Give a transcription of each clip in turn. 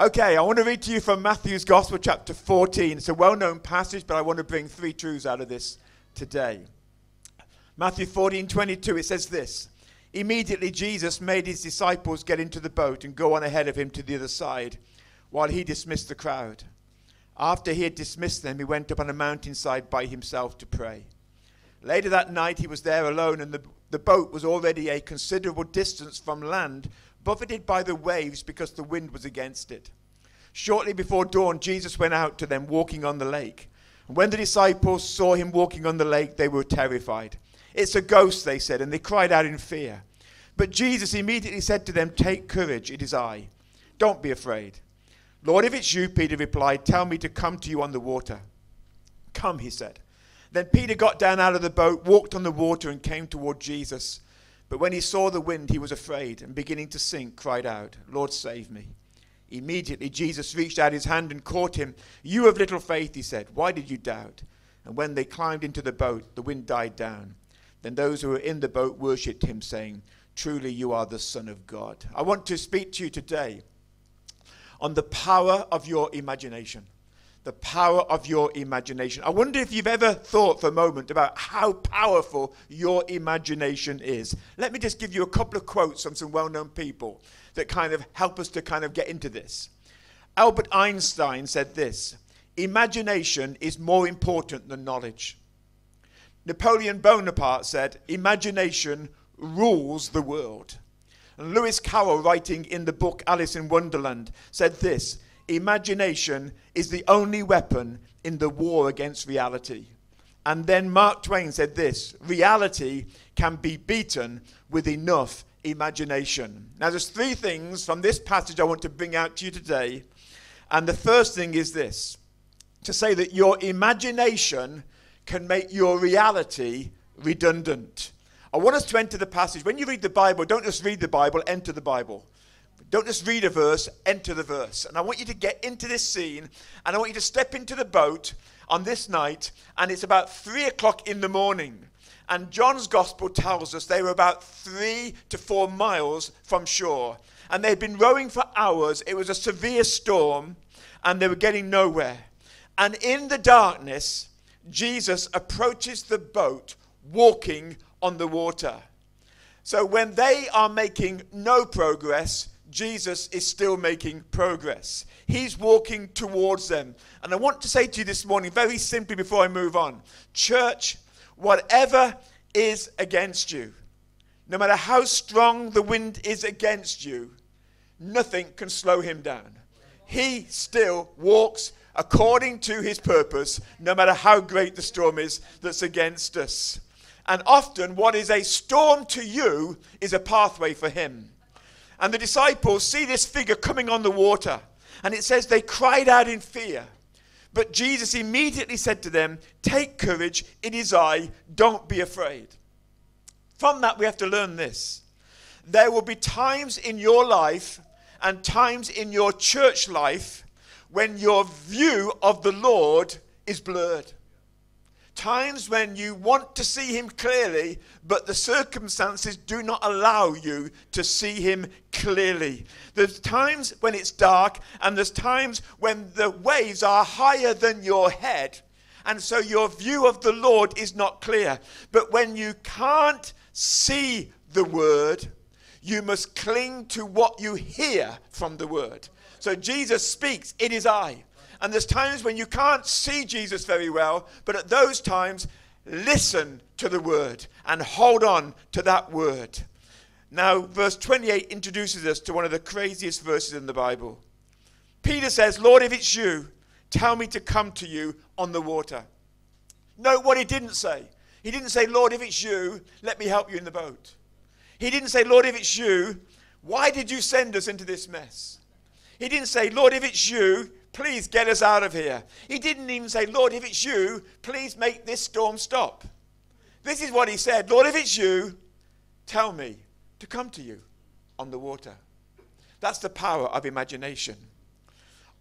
Okay, I want to read to you from Matthew's Gospel, chapter 14. It's a well known passage, but I want to bring three truths out of this today. Matthew 14 22, it says this Immediately Jesus made his disciples get into the boat and go on ahead of him to the other side, while he dismissed the crowd. After he had dismissed them, he went up on a mountainside by himself to pray. Later that night, he was there alone, and the, the boat was already a considerable distance from land, buffeted by the waves because the wind was against it. Shortly before dawn, Jesus went out to them walking on the lake. And when the disciples saw him walking on the lake, they were terrified. It's a ghost, they said, and they cried out in fear. But Jesus immediately said to them, Take courage, it is I. Don't be afraid. Lord, if it's you, Peter replied, tell me to come to you on the water. Come, he said. Then Peter got down out of the boat, walked on the water, and came toward Jesus. But when he saw the wind, he was afraid, and beginning to sink, cried out, Lord, save me. Immediately Jesus reached out his hand and caught him. You of little faith, he said, why did you doubt? And when they climbed into the boat, the wind died down. Then those who were in the boat worshipped him, saying, Truly you are the Son of God. I want to speak to you today on the power of your imagination. The power of your imagination. I wonder if you've ever thought for a moment about how powerful your imagination is. Let me just give you a couple of quotes from some well known people that kind of help us to kind of get into this. Albert Einstein said this Imagination is more important than knowledge. Napoleon Bonaparte said, Imagination rules the world. And Lewis Carroll, writing in the book Alice in Wonderland, said this Imagination is the only weapon in the war against reality. And then Mark Twain said this reality can be beaten with enough imagination. Now, there's three things from this passage I want to bring out to you today. And the first thing is this to say that your imagination can make your reality redundant. I want us to enter the passage. When you read the Bible, don't just read the Bible, enter the Bible. Don't just read a verse, enter the verse. And I want you to get into this scene, and I want you to step into the boat on this night, and it's about three o'clock in the morning. And John's gospel tells us they were about three to four miles from shore. And they'd been rowing for hours. It was a severe storm, and they were getting nowhere. And in the darkness, Jesus approaches the boat walking on the water. So when they are making no progress, Jesus is still making progress. He's walking towards them. And I want to say to you this morning, very simply before I move on church, whatever is against you, no matter how strong the wind is against you, nothing can slow him down. He still walks according to his purpose, no matter how great the storm is that's against us. And often, what is a storm to you is a pathway for him. And the disciples see this figure coming on the water. And it says they cried out in fear. But Jesus immediately said to them, Take courage, it is I, don't be afraid. From that, we have to learn this. There will be times in your life and times in your church life when your view of the Lord is blurred times when you want to see him clearly, but the circumstances do not allow you to see him clearly. There's times when it's dark, and there's times when the waves are higher than your head, and so your view of the Lord is not clear. But when you can't see the word, you must cling to what you hear from the word. So Jesus speaks, It is I. And there's times when you can't see Jesus very well, but at those times, listen to the word and hold on to that word. Now, verse 28 introduces us to one of the craziest verses in the Bible. Peter says, Lord, if it's you, tell me to come to you on the water. Note what he didn't say. He didn't say, Lord, if it's you, let me help you in the boat. He didn't say, Lord, if it's you, why did you send us into this mess? He didn't say, Lord, if it's you, please get us out of here. He didn't even say, Lord, if it's you, please make this storm stop. This is what he said Lord, if it's you, tell me to come to you on the water. That's the power of imagination.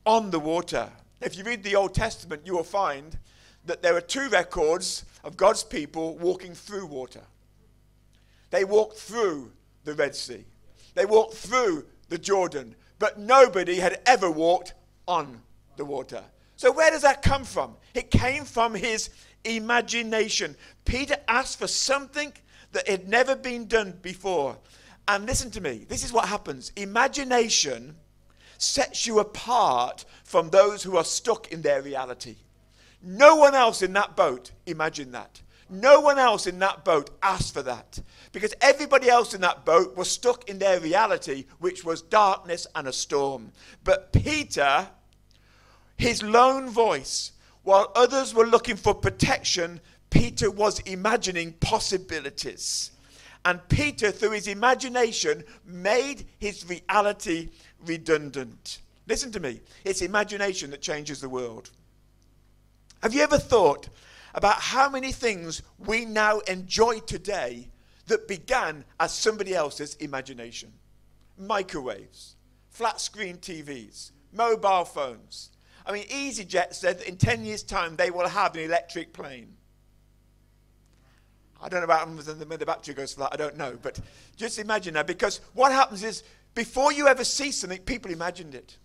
On the water. If you read the Old Testament, you will find that there are two records of God's people walking through water. They walked through the Red Sea, they walked through the Jordan, but nobody had ever walked on the water. So, where does that come from? It came from his imagination. Peter asked for something that had never been done before. And listen to me this is what happens imagination sets you apart from those who are stuck in their reality. No one else in that boat imagined that. No one else in that boat asked for that. Because everybody else in that boat was stuck in their reality, which was darkness and a storm. But Peter, his lone voice, while others were looking for protection, Peter was imagining possibilities. And Peter, through his imagination, made his reality redundant. Listen to me. It's imagination that changes the world. Have you ever thought about how many things we now enjoy today that began as somebody else's imagination? Microwaves, flat screen TVs, mobile phones. I mean, EasyJet said that in 10 years' time they will have an electric plane. I don't know about when the battery goes for that, I don't know. But just imagine that because what happens is before you ever see something, people imagined it.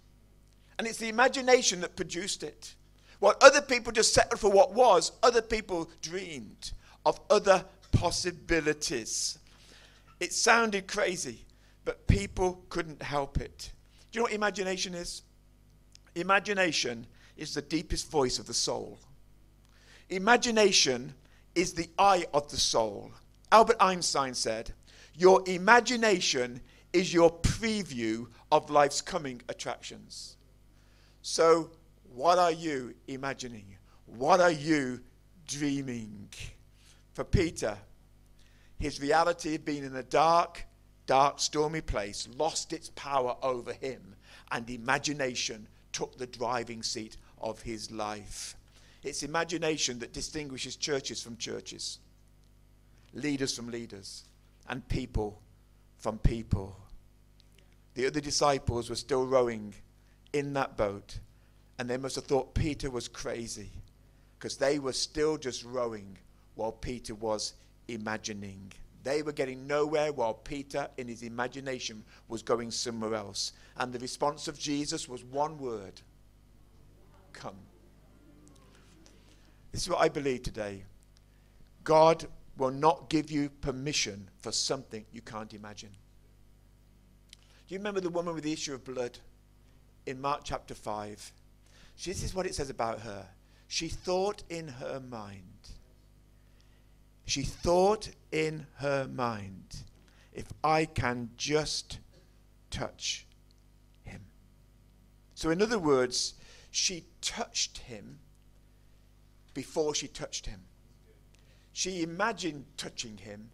And it's the imagination that produced it. What other people just settled for what was, other people dreamed of other possibilities. It sounded crazy, but people couldn't help it. Do you know what imagination is? Imagination is the deepest voice of the soul. Imagination is the eye of the soul. Albert Einstein said, Your imagination is your preview of life's coming attractions. So, what are you imagining? What are you dreaming? For Peter, his reality of being in a dark, dark, stormy place lost its power over him, and imagination took the driving seat of his life. It's imagination that distinguishes churches from churches, leaders from leaders, and people from people. The other disciples were still rowing in that boat, and they must have thought Peter was crazy because they were still just rowing while Peter was imagining. They were getting nowhere while Peter, in his imagination, was going somewhere else. And the response of Jesus was one word Come. This is what I believe today. God will not give you permission for something you can't imagine. Do you remember the woman with the issue of blood in Mark chapter 5? This is what it says about her. She thought in her mind. She thought in her mind, if I can just touch him. So, in other words, she touched him before she touched him. She imagined touching him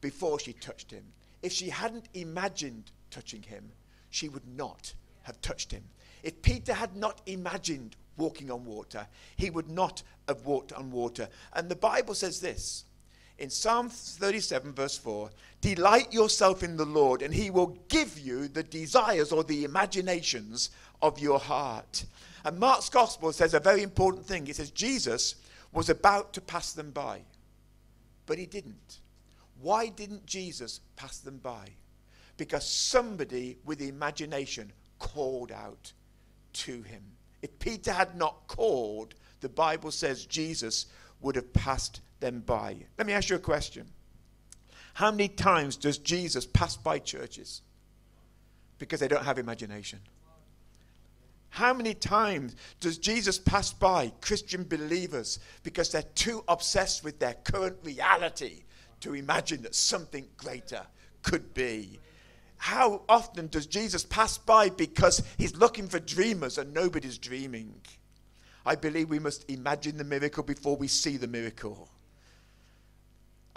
before she touched him. If she hadn't imagined touching him, she would not have touched him. If Peter had not imagined walking on water, he would not have walked on water. And the Bible says this in Psalm 37, verse 4 Delight yourself in the Lord, and he will give you the desires or the imaginations of your heart. And Mark's gospel says a very important thing. It says Jesus was about to pass them by, but he didn't. Why didn't Jesus pass them by? Because somebody with imagination called out to him. If Peter had not called, the Bible says Jesus would have passed them by. you. Let me ask you a question. How many times does Jesus pass by churches? Because they don't have imagination. How many times does Jesus pass by Christian believers because they're too obsessed with their current reality to imagine that something greater could be? How often does Jesus pass by because he's looking for dreamers and nobody's dreaming? I believe we must imagine the miracle before we see the miracle.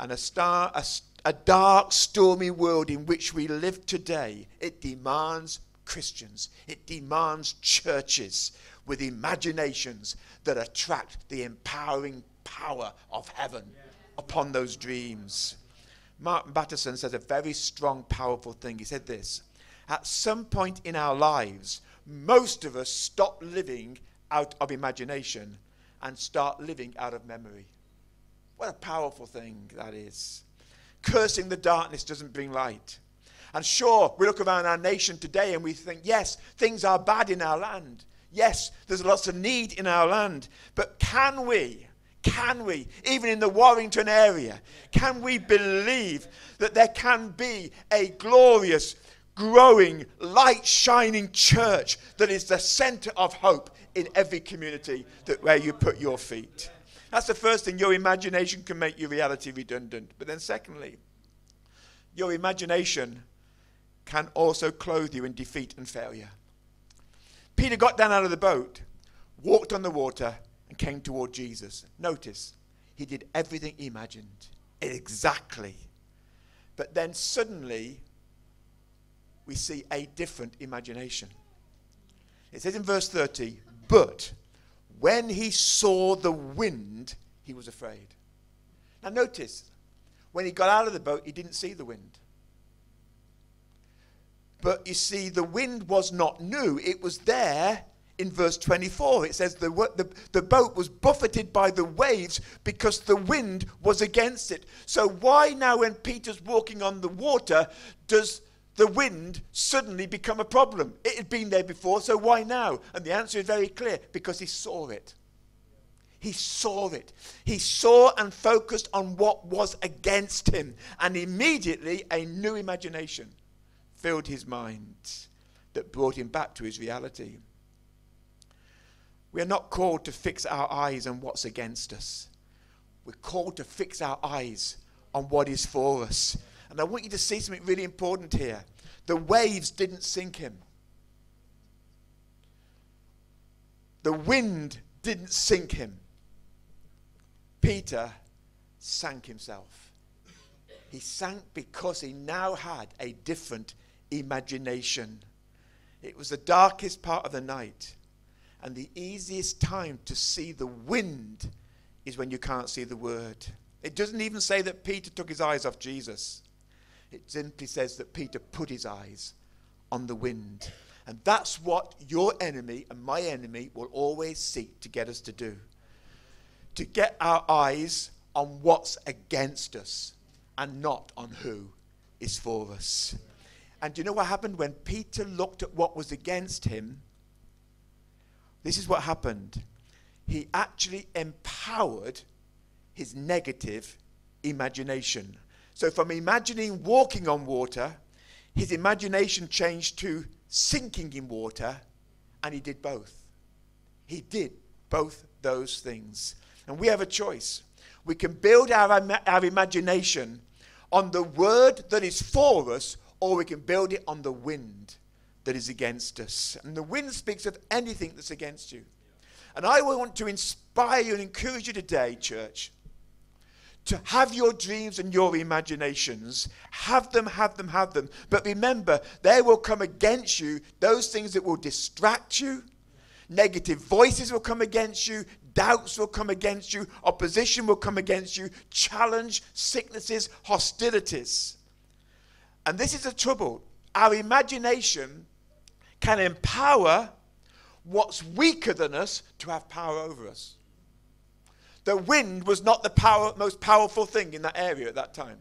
And a, star, a, a dark, stormy world in which we live today, it demands Christians. It demands churches with imaginations that attract the empowering power of heaven upon those dreams. Martin Batterson says a very strong, powerful thing. He said this At some point in our lives, most of us stop living out of imagination and start living out of memory. What a powerful thing that is. Cursing the darkness doesn't bring light. And sure, we look around our nation today and we think, yes, things are bad in our land. Yes, there's lots of need in our land. But can we, can we, even in the Warrington area, can we believe that there can be a glorious, growing, light shining church that is the center of hope in every community that where you put your feet? That's the first thing. Your imagination can make your reality redundant. But then, secondly, your imagination can also clothe you in defeat and failure. Peter got down out of the boat, walked on the water, and came toward Jesus. Notice, he did everything he imagined. Exactly. But then suddenly, we see a different imagination. It says in verse 30, but when he saw the wind, he was afraid. Now, notice, when he got out of the boat, he didn't see the wind. But you see, the wind was not new, it was there in verse 24. It says the, the, the boat was buffeted by the waves because the wind was against it. So, why now, when Peter's walking on the water, does the wind suddenly become a problem? It had been there before, so why now? And the answer is very clear because he saw it. He saw it. He saw and focused on what was against him. And immediately a new imagination filled his mind that brought him back to his reality. We are not called to fix our eyes on what's against us. We're called to fix our eyes on what is for us. And I want you to see something really important here. The waves didn't sink him. The wind didn't sink him. Peter sank himself. He sank because he now had a different imagination. It was the darkest part of the night. And the easiest time to see the wind is when you can't see the word. It doesn't even say that Peter took his eyes off Jesus. It simply says that Peter put his eyes on the wind. And that's what your enemy and my enemy will always seek to get us to do. To get our eyes on what's against us and not on who is for us. And do you know what happened when Peter looked at what was against him? This is what happened. He actually empowered his negative imagination. So, from imagining walking on water, his imagination changed to sinking in water, and he did both. He did both those things. And we have a choice. We can build our, our imagination on the word that is for us, or we can build it on the wind that is against us. And the wind speaks of anything that's against you. And I want to inspire you and encourage you today, church, to have your dreams and your imaginations. Have them, have them, have them. But remember, there will come against you those things that will distract you. Negative voices will come against you. Doubts will come against you. Opposition will come against you. Challenge, sicknesses, hostilities. And this is the trouble. Our imagination can empower what's weaker than us to have power over us. The wind was not the power, most powerful thing in that area at that time.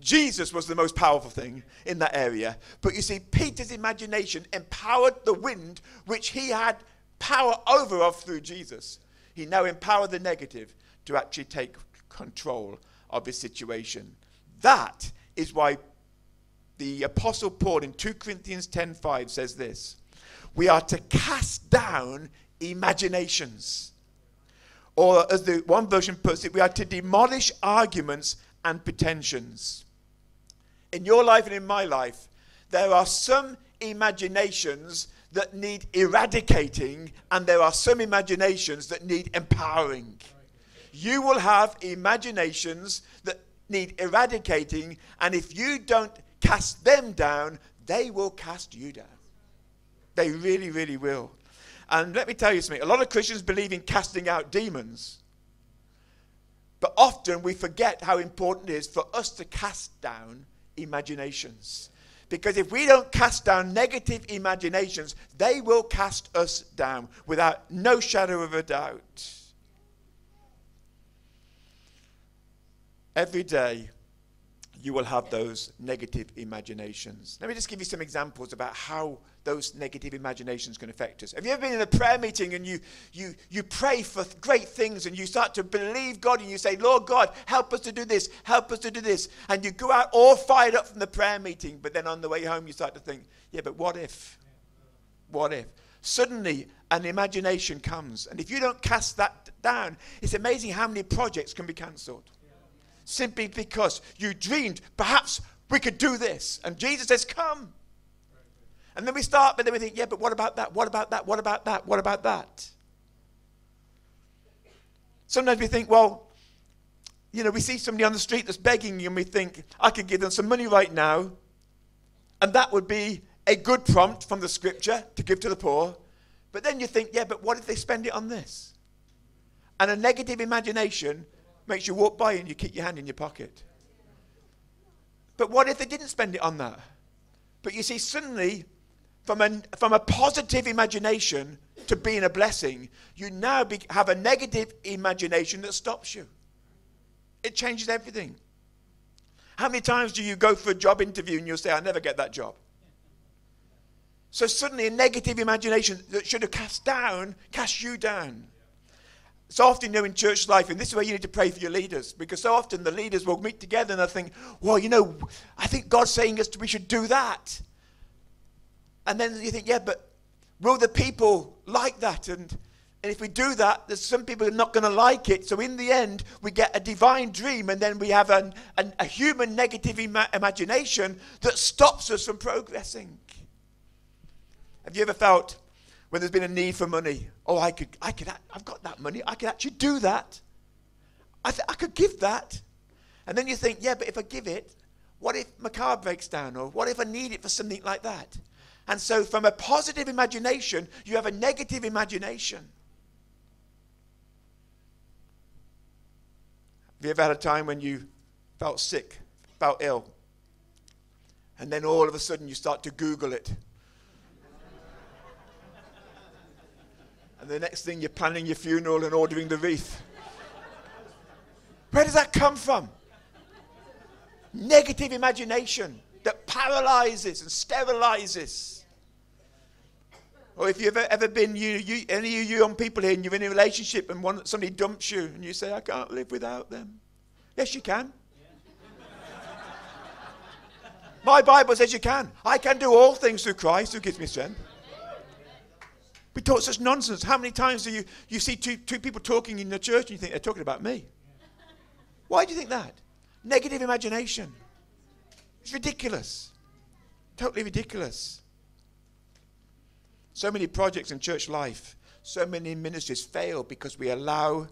Jesus was the most powerful thing in that area. But you see, Peter's imagination empowered the wind, which he had power over of through Jesus. He now empowered the negative to actually take control of his situation. That is why the apostle Paul in 2 Corinthians 10:5 says this. We are to cast down imaginations. Or as the one version puts it, we are to demolish arguments and pretensions. In your life and in my life, there are some imaginations that need eradicating, and there are some imaginations that need empowering. You will have imaginations that need eradicating, and if you don't cast them down, they will cast you down. They really, really will. And let me tell you something a lot of Christians believe in casting out demons. But often we forget how important it is for us to cast down imaginations. Because if we don't cast down negative imaginations, they will cast us down without no shadow of a doubt. Every day, you will have those negative imaginations. Let me just give you some examples about how those negative imaginations can affect us. Have you ever been in a prayer meeting and you, you, you pray for great things and you start to believe God and you say, Lord God, help us to do this, help us to do this. And you go out all fired up from the prayer meeting, but then on the way home you start to think, yeah, but what if? What if? Suddenly an imagination comes. And if you don't cast that down, it's amazing how many projects can be cancelled simply because you dreamed perhaps we could do this. And Jesus says, Come. And then we start, but then we think, yeah, but what about that? What about that? What about that? What about that? Sometimes we think, well, you know, we see somebody on the street that's begging and we think, I could give them some money right now. And that would be a good prompt from the scripture to give to the poor. But then you think, yeah, but what if they spend it on this? And a negative imagination makes you walk by and you keep your hand in your pocket. But what if they didn't spend it on that? But you see, suddenly, from a, from a positive imagination to being a blessing, you now be, have a negative imagination that stops you. It changes everything. How many times do you go for a job interview and you'll say, I'll never get that job? So suddenly a negative imagination that should have cast down, casts you down. So often, you know, in church life, and this is where you need to pray for your leaders, because so often the leaders will meet together and they'll think, well, you know, I think God's saying us we should do that. And then you think, yeah, but will the people like that? And, and if we do that, there's some people who are not going to like it. So in the end, we get a divine dream, and then we have an, an, a human negative ima- imagination that stops us from progressing. Have you ever felt when there's been a need for money. Oh, I could, I could, I've got that money. I could actually do that. I, th- I could give that. And then you think, yeah, but if I give it, what if my car breaks down? Or what if I need it for something like that? And so, from a positive imagination, you have a negative imagination. Have you ever had a time when you felt sick, felt ill, and then all of a sudden you start to Google it? And the next thing, you're planning your funeral and ordering the wreath. Where does that come from? Negative imagination that paralyzes and sterilizes. Or if you've ever, ever been, you, you, any of you young people here, and you're in a relationship and one, somebody dumps you, and you say, I can't live without them. Yes, you can. My Bible says you can. I can do all things through Christ who gives me strength. We talk such nonsense. How many times do you, you see two, two people talking in the church and you think they're talking about me? Why do you think that? Negative imagination. It's ridiculous. Totally ridiculous. So many projects in church life, so many ministries fail because we allow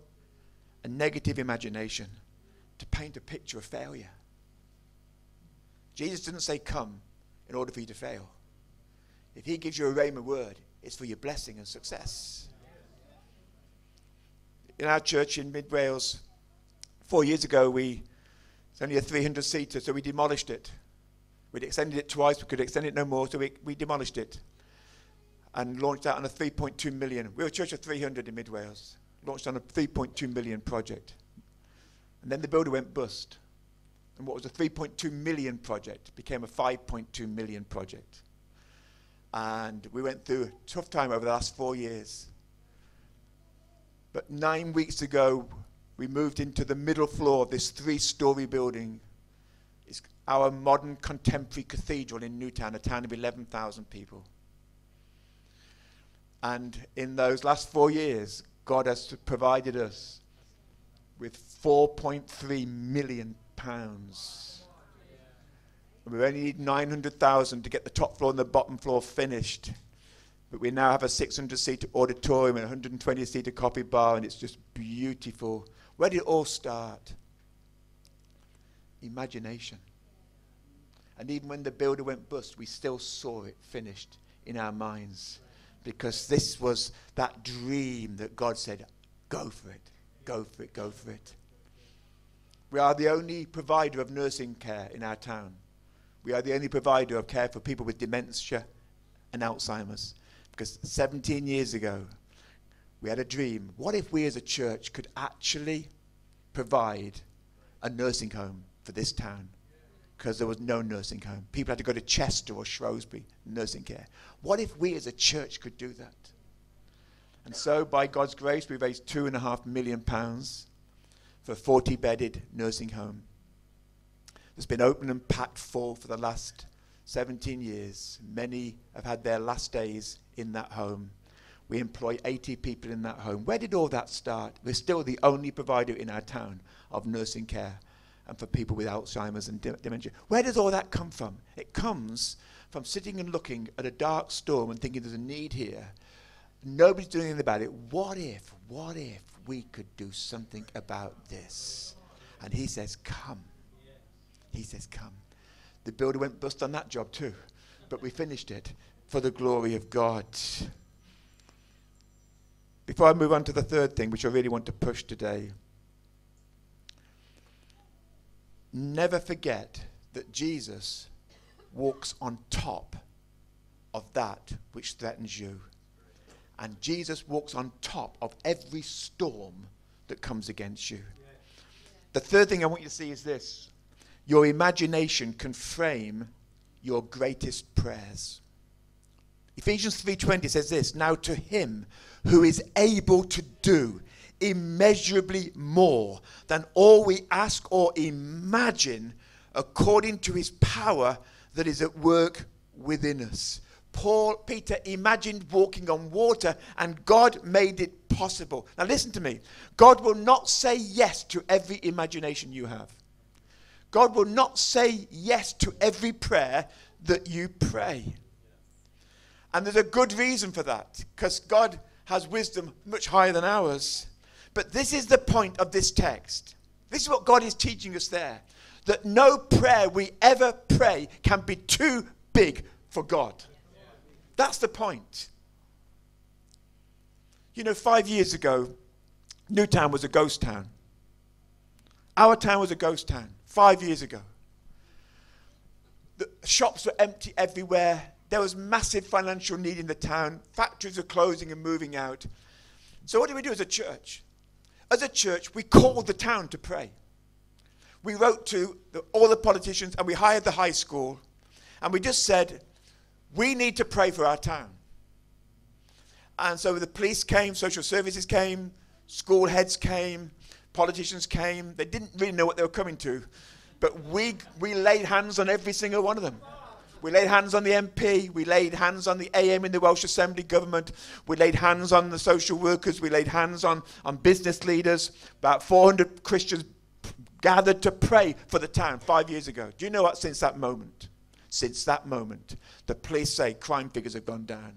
a negative imagination to paint a picture of failure. Jesus didn't say, Come in order for you to fail. If he gives you a rhema word, it's for your blessing and success. In our church in Mid Wales, four years ago, we it's only a 300 seater, so we demolished it. We'd extended it twice, we could extend it no more, so we, we demolished it and launched out on a 3.2 million. We were a church of 300 in Mid Wales, launched on a 3.2 million project. And then the builder went bust. And what was a 3.2 million project became a 5.2 million project. And we went through a tough time over the last four years. But nine weeks ago, we moved into the middle floor of this three story building. It's our modern contemporary cathedral in Newtown, a town of 11,000 people. And in those last four years, God has provided us with 4.3 million pounds we only need 900,000 to get the top floor and the bottom floor finished. But we now have a 600 seat auditorium and 120 seat coffee bar, and it's just beautiful. Where did it all start? Imagination. And even when the builder went bust, we still saw it finished in our minds because this was that dream that God said, Go for it, go for it, go for it. We are the only provider of nursing care in our town. We are the only provider of care for people with dementia and Alzheimer's. Because 17 years ago, we had a dream. What if we as a church could actually provide a nursing home for this town? because there was no nursing home. People had to go to Chester or Shrewsbury, nursing care. What if we as a church could do that? And so, by God's grace, we raised two and a half million pounds for a 40 bedded nursing home. It's been open and packed full for the last 17 years. Many have had their last days in that home. We employ 80 people in that home. Where did all that start? We're still the only provider in our town of nursing care and for people with Alzheimer's and dementia. Where does all that come from? It comes from sitting and looking at a dark storm and thinking there's a need here. Nobody's doing anything about it. What if, what if we could do something about this? And he says, Come. He says, Come. The builder went bust on that job too, but we finished it for the glory of God. Before I move on to the third thing, which I really want to push today, never forget that Jesus walks on top of that which threatens you. And Jesus walks on top of every storm that comes against you. The third thing I want you to see is this your imagination can frame your greatest prayers. Ephesians 3:20 says this, now to him who is able to do immeasurably more than all we ask or imagine according to his power that is at work within us. Paul, Peter imagined walking on water and God made it possible. Now listen to me. God will not say yes to every imagination you have. God will not say yes to every prayer that you pray. And there's a good reason for that because God has wisdom much higher than ours. But this is the point of this text. This is what God is teaching us there that no prayer we ever pray can be too big for God. That's the point. You know, five years ago, Newtown was a ghost town. Our town was a ghost town five years ago. The shops were empty everywhere. There was massive financial need in the town. Factories were closing and moving out. So, what did we do as a church? As a church, we called the town to pray. We wrote to the, all the politicians and we hired the high school and we just said, we need to pray for our town. And so the police came, social services came, school heads came, politicians came. They didn't really know what they were coming to, but we, we laid hands on every single one of them. We laid hands on the MP. We laid hands on the AM in the Welsh Assembly government. We laid hands on the social workers. We laid hands on, on business leaders. About 400 Christians gathered to pray for the town five years ago. Do you know what? Since that moment, since that moment, the police say crime figures have gone down.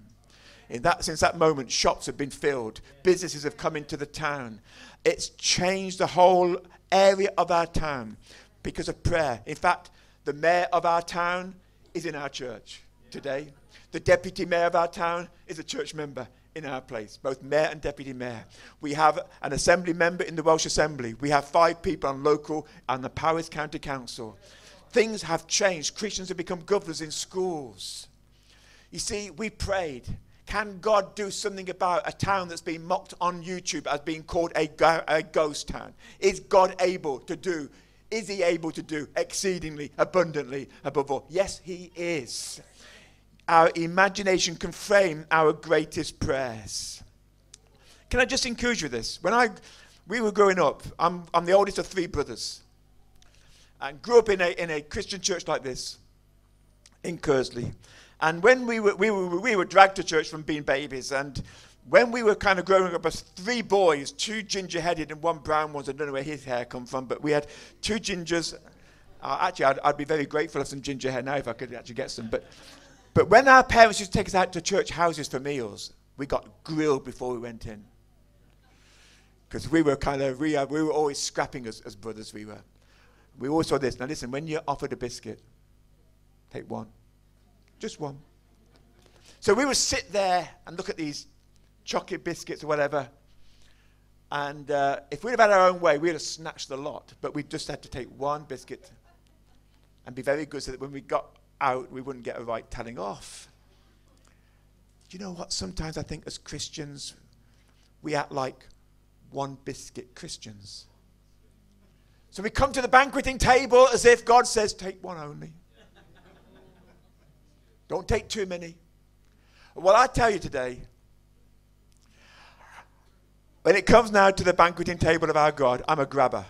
In that, since that moment, shops have been filled, businesses have come into the town. It's changed the whole area of our town because of prayer. In fact, the mayor of our town is in our church today. The deputy mayor of our town is a church member in our place, both mayor and deputy mayor. We have an assembly member in the Welsh Assembly. We have five people on local and the Powys County Council. Things have changed. Christians have become governors in schools. You see, we prayed. Can God do something about a town that's been mocked on YouTube as being called a, go- a ghost town? Is God able to do is he able to do exceedingly abundantly above all? Yes, he is. Our imagination can frame our greatest prayers. Can I just encourage you with this? When I, we were growing up, I'm, I'm the oldest of three brothers, and grew up in a, in a Christian church like this in Kearsley. And when we were, we, were, we were dragged to church from being babies, and when we were kind of growing up as three boys, two ginger headed and one brown ones, I don't know where his hair come from, but we had two gingers. Uh, actually, I'd, I'd, be very grateful for some ginger hair now if I could actually get some. But, but when our parents used to take us out to church houses for meals, we got grilled before we went in. Because we were kind of, we, uh, we were always scrapping as, as brothers, we were. We all saw this. Now listen, when you're offered a biscuit, take one. Just one. So we would sit there and look at these chocolate biscuits or whatever. And uh, if we'd have had our own way, we'd have snatched the lot. But we just had to take one biscuit and be very good so that when we got out, we wouldn't get a right telling off. Do you know what? Sometimes I think as Christians, we act like one biscuit Christians. So we come to the banqueting table as if God says, Take one only. Don't take too many. Well, I tell you today, when it comes now to the banqueting table of our God, I'm a grabber.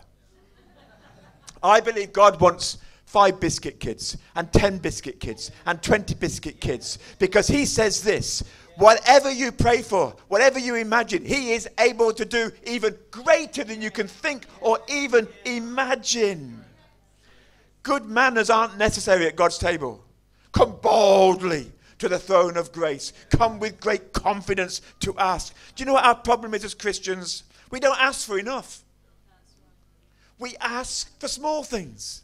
I believe God wants five biscuit kids and 10 biscuit kids and 20 biscuit kids because He says this whatever you pray for, whatever you imagine, He is able to do even greater than you can think or even imagine. Good manners aren't necessary at God's table. Come boldly to the throne of grace. Come with great confidence to ask. Do you know what our problem is as Christians? We don't ask for enough. We ask for small things.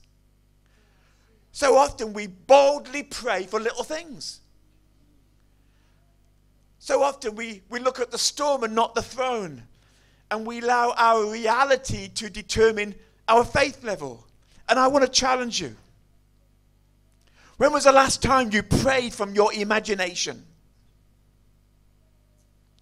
So often we boldly pray for little things. So often we, we look at the storm and not the throne. And we allow our reality to determine our faith level. And I want to challenge you. When was the last time you prayed from your imagination?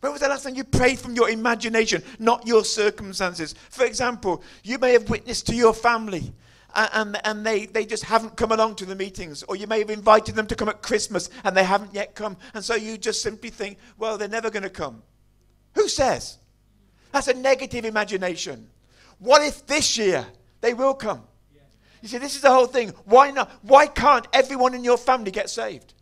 When was the last time you prayed from your imagination, not your circumstances? For example, you may have witnessed to your family and, and they, they just haven't come along to the meetings. Or you may have invited them to come at Christmas and they haven't yet come. And so you just simply think, well, they're never going to come. Who says? That's a negative imagination. What if this year they will come? You see, this is the whole thing. Why not? Why can't everyone in your family get saved?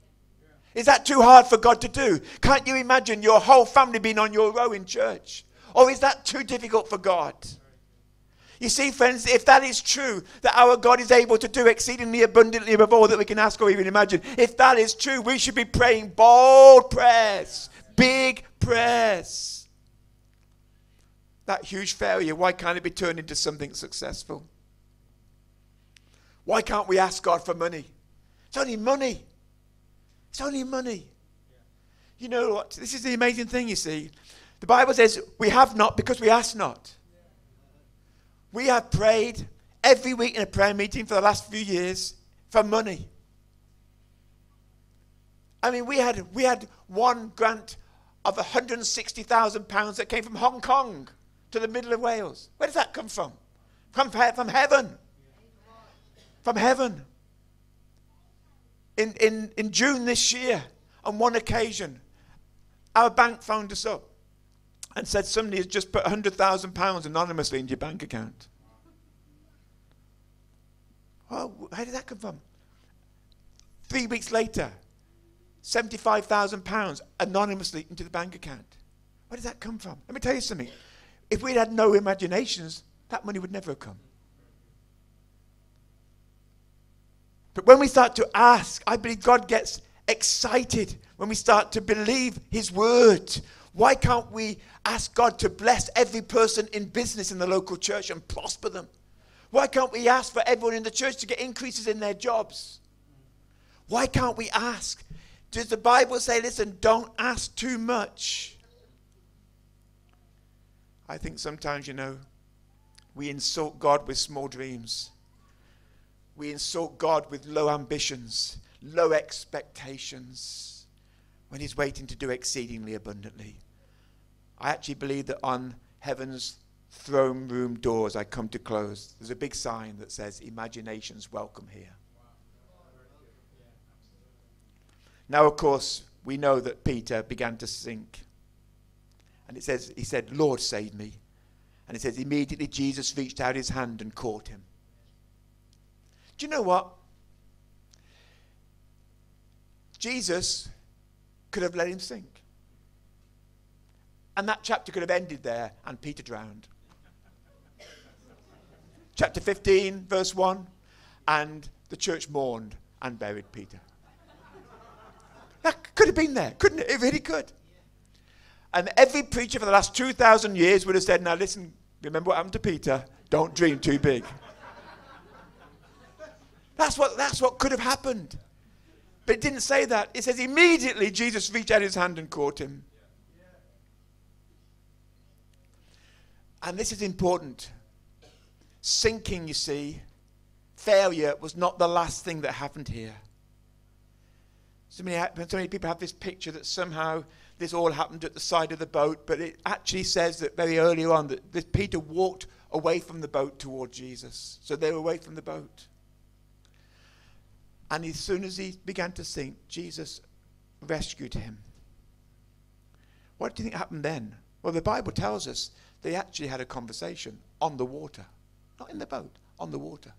Is that too hard for God to do? Can't you imagine your whole family being on your row in church? Or is that too difficult for God? You see, friends, if that is true, that our God is able to do exceedingly abundantly above all that we can ask or even imagine, if that is true, we should be praying bold prayers, big prayers. That huge failure, why can't it be turned into something successful? Why can't we ask God for money? It's only money. It's only money. You know what? This is the amazing thing, you see. The Bible says we have not because we ask not. We have prayed every week in a prayer meeting for the last few years for money. I mean, we had, we had one grant of 160,000 pounds that came from Hong Kong to the middle of Wales. Where does that come from? From, from heaven from heaven. In, in, in June this year, on one occasion, our bank phoned us up and said somebody has just put £100,000 anonymously into your bank account. Well, how did that come from? Three weeks later, £75,000 anonymously into the bank account. Where did that come from? Let me tell you something. If we'd had no imaginations, that money would never have come. But when we start to ask, I believe God gets excited when we start to believe His word. Why can't we ask God to bless every person in business in the local church and prosper them? Why can't we ask for everyone in the church to get increases in their jobs? Why can't we ask? Does the Bible say, listen, don't ask too much? I think sometimes, you know, we insult God with small dreams we insult God with low ambitions, low expectations, when He's waiting to do exceedingly abundantly. I actually believe that on heaven's throne room doors I come to close, there's a big sign that says, Imaginations welcome here. Now, of course, we know that Peter began to sink. And it says, He said, Lord, save me. And it says, immediately Jesus reached out his hand and caught him. Do you know what? Jesus could have let him sink. And that chapter could have ended there and Peter drowned. chapter 15, verse 1 and the church mourned and buried Peter. That could have been there, couldn't it? It really could. And every preacher for the last 2,000 years would have said, Now listen, remember what happened to Peter? Don't dream too big. That's what, that's what could have happened. But it didn't say that. It says immediately Jesus reached out his hand and caught him. And this is important. Sinking, you see, failure was not the last thing that happened here. So many, so many people have this picture that somehow this all happened at the side of the boat, but it actually says that very early on that Peter walked away from the boat toward Jesus. So they were away from the boat. And as soon as he began to sink, Jesus rescued him. What do you think happened then? Well, the Bible tells us they actually had a conversation on the water, not in the boat, on the water.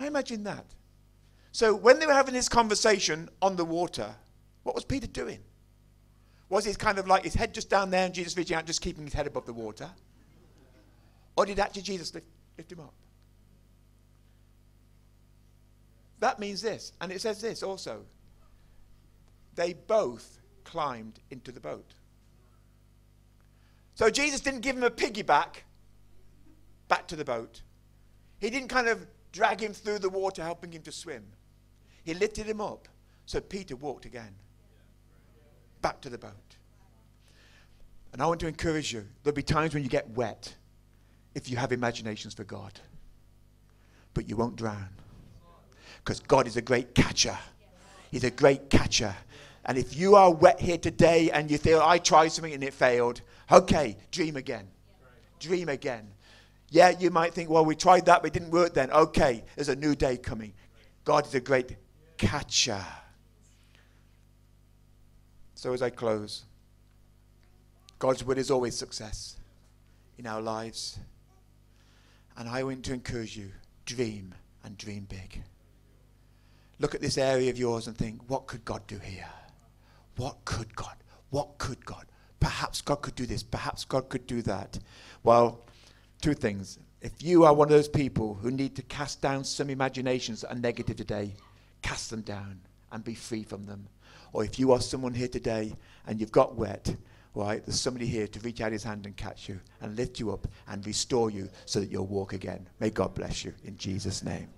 Now imagine that. So when they were having this conversation on the water, what was Peter doing? Was he kind of like his head just down there and Jesus reaching out, just keeping his head above the water? Or did actually Jesus lift, lift him up? That means this, and it says this also. They both climbed into the boat. So Jesus didn't give him a piggyback back to the boat. He didn't kind of drag him through the water, helping him to swim. He lifted him up. So Peter walked again back to the boat. And I want to encourage you there'll be times when you get wet if you have imaginations for God, but you won't drown because God is a great catcher. He's a great catcher. And if you are wet here today and you feel, I tried something and it failed, okay, dream again. Dream again. Yeah, you might think, well, we tried that, but it didn't work then. Okay, there's a new day coming. God is a great catcher. So as I close, God's word is always success in our lives. And I want to encourage you dream and dream big. Look at this area of yours and think, what could God do here? What could God? What could God? Perhaps God could do this. Perhaps God could do that. Well, two things. If you are one of those people who need to cast down some imaginations that are negative today, cast them down and be free from them. Or if you are someone here today and you've got wet, right, there's somebody here to reach out his hand and catch you and lift you up and restore you so that you'll walk again. May God bless you in Jesus' name.